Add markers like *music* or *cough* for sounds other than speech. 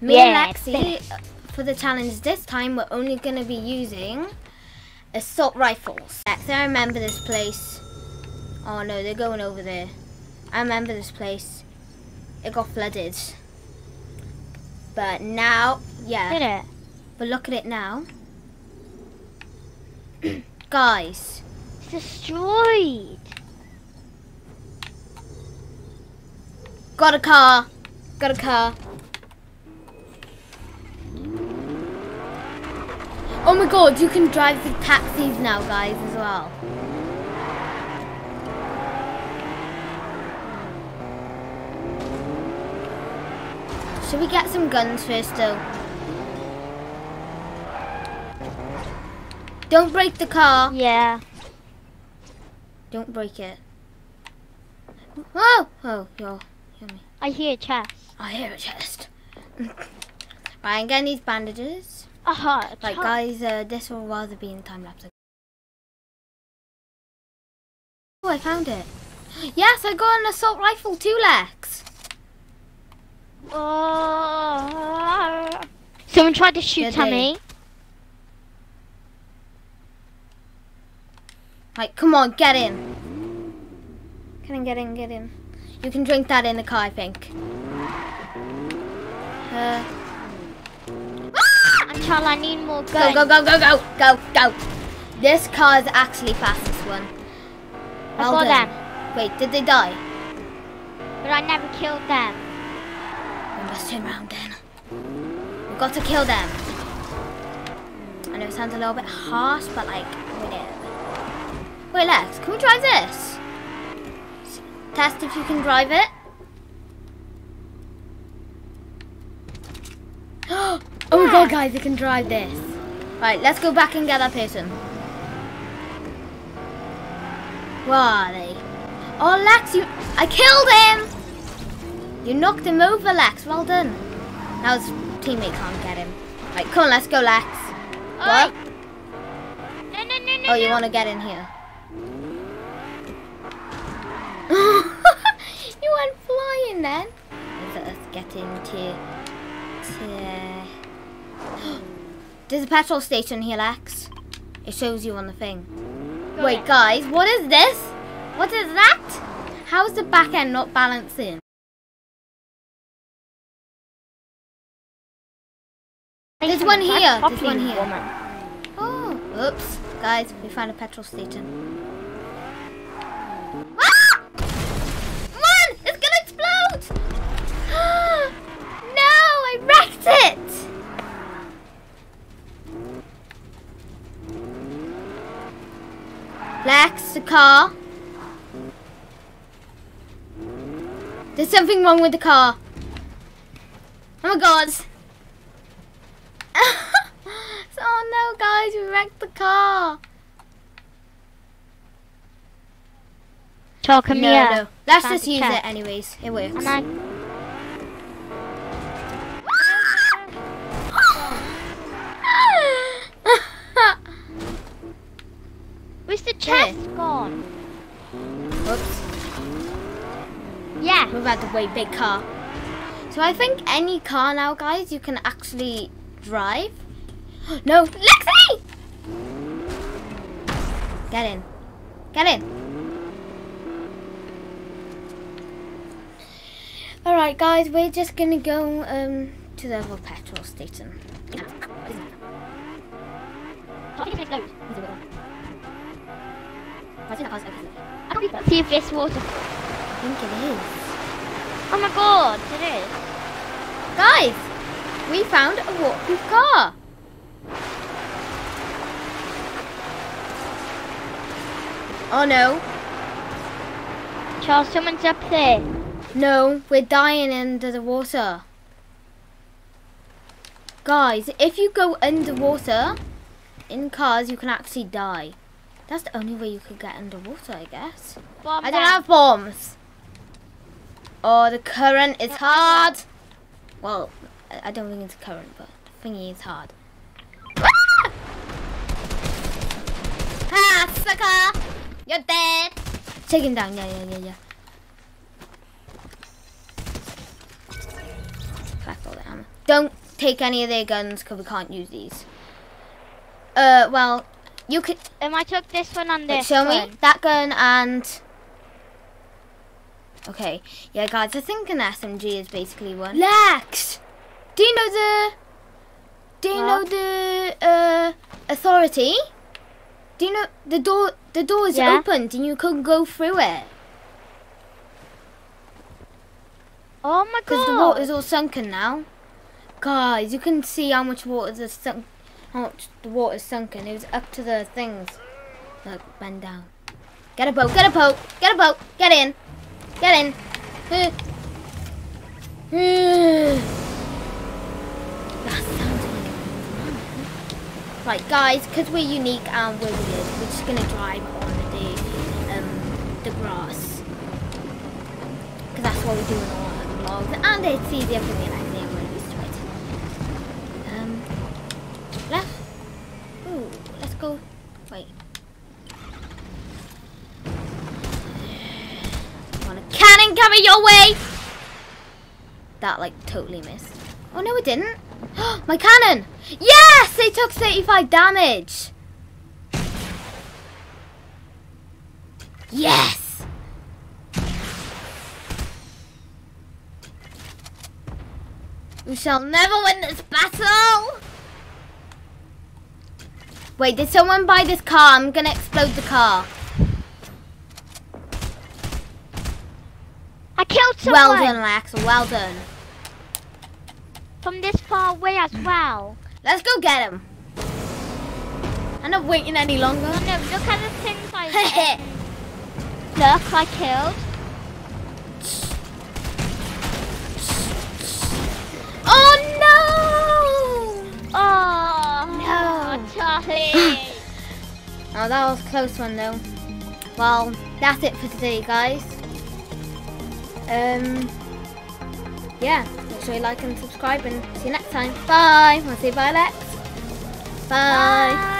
Me Yeah, and Lexi, for the challenge this time, we're only going to be using assault rifles. Lexi, I remember this place. Oh no, they're going over there. I remember this place. It got flooded. But now, yeah. Did it? But look at it now. *coughs* Guys, It's destroyed. got a car. Got a car. Oh my god, you can drive the taxis now, guys, as well. Should we get some guns first, though? Don't break the car. Yeah. Don't break it. Oh! Oh, you're, you're me. I hear a chest. I hear a chest. right, I'm getting these bandages. Aha. Right, guys, uh, this will rather be in time lapse. Oh, I found it. *gasps* Yes, I got an assault rifle too, Lex. Oh. Someone tried to shoot Did at me. Right, come on, get in. Get in, get in, get in. You can drink that in the car, I think. Uh, Until I need more go, guns. go, go, go, go, go, go. This car is actually fastest one. I Well got done. them, Wait, did they die? but I never killed them. We must turn around then. We've got to kill them. I know it sounds a little bit harsh, but like, whatever. Wait, Lex, can we try this? Test if you can drive it. *gasps* *gasps* oh my god, guys, you can drive this. Right, let's go back and get that person. Where are they? Oh, Lex, you... I killed him! You knocked him over, Lex. Well done. Now his teammate can't get him. Right, come on, let's go, Lex. What? No, no, no, no. Oh, you want to get in here? *laughs* you went flying then. Let's, let's get into. To... *gasps* There's a petrol station here, Lex. It shows you on the thing. Go Wait, in. guys, what is this? What is that? How is the back end not balancing? There's one here. There's one here. Oh, oops. Guys, we found a petrol station. Ah! Run! It's gonna explode! *gasps* no, I wrecked it! Lex, the car. There's something wrong with the car. Oh my god. *laughs* oh no, guys, we wrecked the car. Talk no, me no. Let's just use chest. it anyways. It works. Out the way, big car. So I think any car now, guys, you can actually drive. *gasps* No, Lexi! Get in. Get in. Alright, guys, we're just gonna go um, to the petrol station. I See if this water. think it is. Oh my god, it is. Guys, we found a waterproof car. Oh no. Charles, someone's up there. No, we're dying under the water. Guys, if you go underwater in cars, you can actually die. That's the only way you could get underwater, I guess. Bomb I don't have bombs. Oh, the current is hard. Well, I don't think it's current, but the thingy is hard. Ah! Ah, sucker! You're dead. Take him down. Yeah, yeah, yeah, yeah. Collect all the ammo. don't take any of their guns because we can't use these. Uh, well, you could Um, I took this one and wait, this show one. me that gun and. Okay, yeah, guys, I think an SMG is basically one. Lex, do you know the? Do you know the uh authority? Do you know the door? The door is Yeah. opened and you can go through it Oh my god! because the water's all sunken now. Guys, you can see how much water's sunk. How much the water water's sunken. It was up to the things. Look, bend down. Get a boat. Get a boat. Get a boat. Get in. Get in. That sounds like Right, guys, because we're unique and we're weird, we're just gonna drive on the um the grass. Because that's what we do in all our vlogs, and it's easier for me and I think we're used to it. Um, left. Ooh, let's go. Wait. Want a cannon coming your way? That like totally missed. Oh no, it didn't. *gasps* My cannon! Yes! They took 35 damage! Yes! We shall never win this battle! Wait, did someone buy this car? I'm gonna explode the car. Killed someone Well done, Lex. Well done. from this far away as well. Let's go get him. I'm not waiting any longer. Oh no, look at the things I *laughs* Look, I killed. oh no! Oh, No. Charlie. *laughs* Oh, that was a close one though. Well, that's it for today, guys. Um, yeah, make sure you like and subscribe, and see you next time. Bye. Want to say bye, Lex? Bye. Bye.